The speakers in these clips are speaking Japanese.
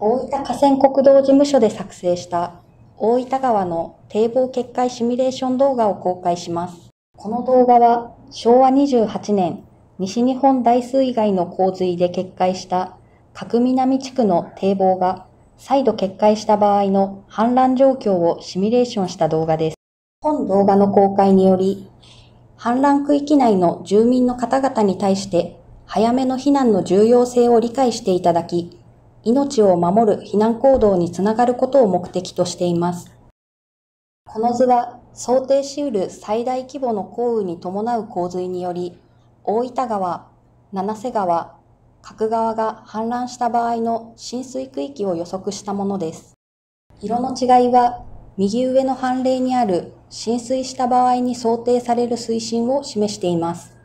大分河川国道事務所で作成した大分川の堤防決壊シミュレーション動画を公開します。この動画は昭和28年西日本大水害の洪水で決壊した角南地区の堤防が再度決壊した場合の氾濫状況をシミュレーションした動画です。本動画の公開により、氾濫区域内の住民の方々に対して早めの避難の重要性を理解していただき、命を守る避難行動につながることを目的としています。この図は想定し得る最大規模の降雨に伴う洪水により、大分川、七瀬川、角川が氾濫した場合の浸水区域を予測したものです。色の違いは、右上の判例にある浸水した場合に想定される水深を示しています。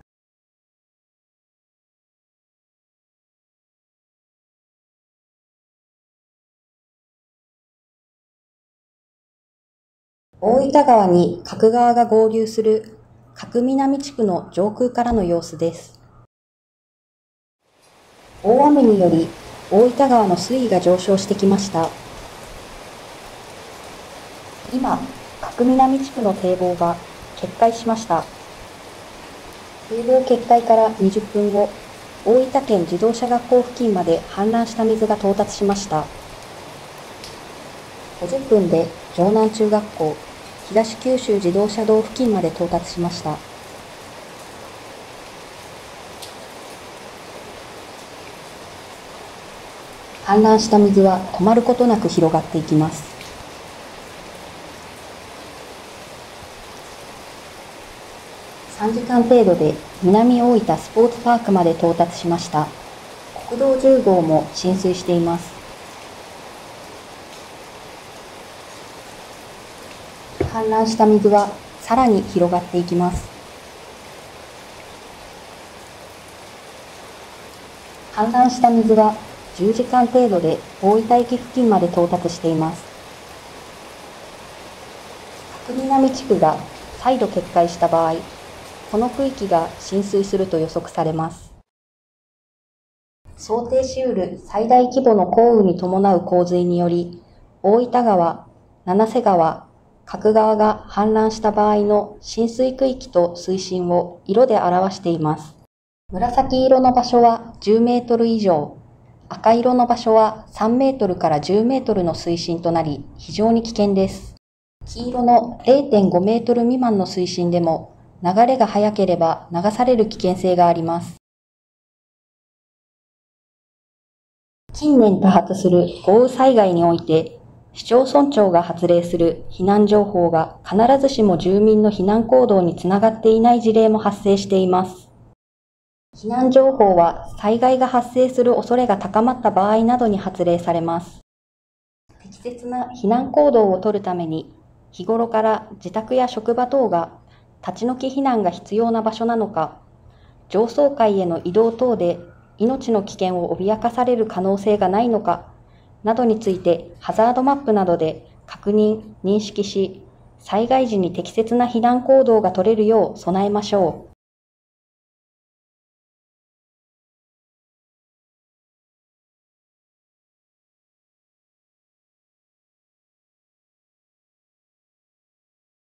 大分川に角川が合流する角南地区の上空からの様子です。大雨により大分川の水位が上昇してきました。今、角南地区の堤防が決壊しました。堤防決壊から20分後、大分県自動車学校付近まで氾濫した水が到達しました。50分で城南中学校、東九州自動車道付近まで到達しました。氾濫した水は止まることなく広がっていきます。3時間程度で南大分スポーツパークまで到達しました。国道10号も浸水しています。氾濫した水はさらに広がっていきます。氾濫した水は10時間程度で大分駅付近まで到達しています。角南地区が再度決壊した場合、この区域が浸水すると予測されます。想定し得る最大規模の降雨に伴う洪水により、大分川、七瀬川、角川が氾濫した場合の浸水区域と水深を色で表しています。紫色の場所は10メートル以上、赤色の場所は3メートルから10メートルの水深となり、非常に危険です。黄色の0.5メートル未満の水深でも、流れが速ければ流される危険性があります。近年多発する豪雨災害において、市町村長が発令する避難情報が必ずしも住民の避難行動につながっていない事例も発生しています。避難情報は災害が発生する恐れが高まった場合などに発令されます。適切な避難行動をとるために、日頃から自宅や職場等が立ち退き避難が必要な場所なのか、上層階への移動等で命の危険を脅かされる可能性がないのか、などについてハザードマップなどで確認、認識し、災害時に適切な避難行動が取れるよう備えましょう。